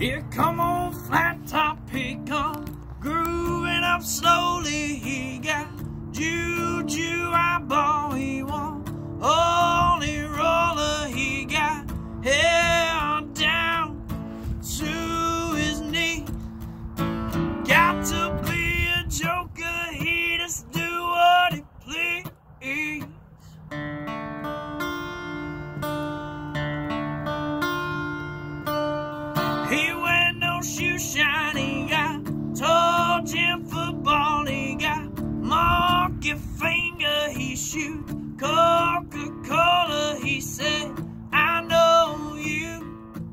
Here come old flat top pickup, grooving up slowly. He got monkey finger, he shoot Coca-Cola, he said, I know you,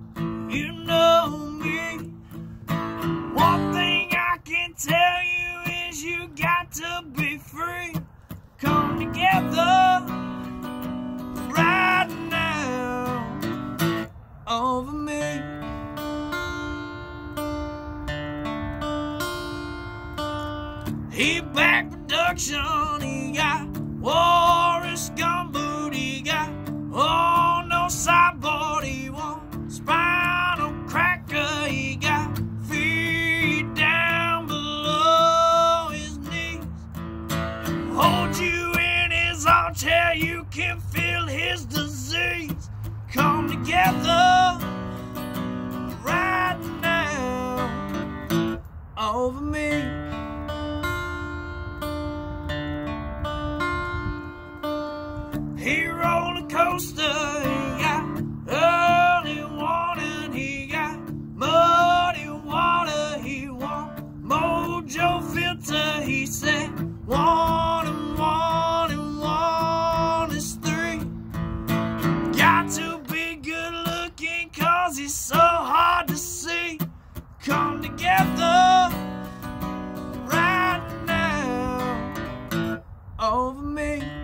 you know me. One thing I can tell you is you got to be free. Come together He back production, he got Walrus gumboot, he got oh no sideboard, he want spinal cracker, he got feet down below his knees. Hold you in his arms, armchair, you can feel his disease. Come together right now over me. He the coaster, he got early warning, he got muddy water, he want mojo filter, he said one and one and one is three. Got to be good looking cause he's so hard to see. Come together right now over me.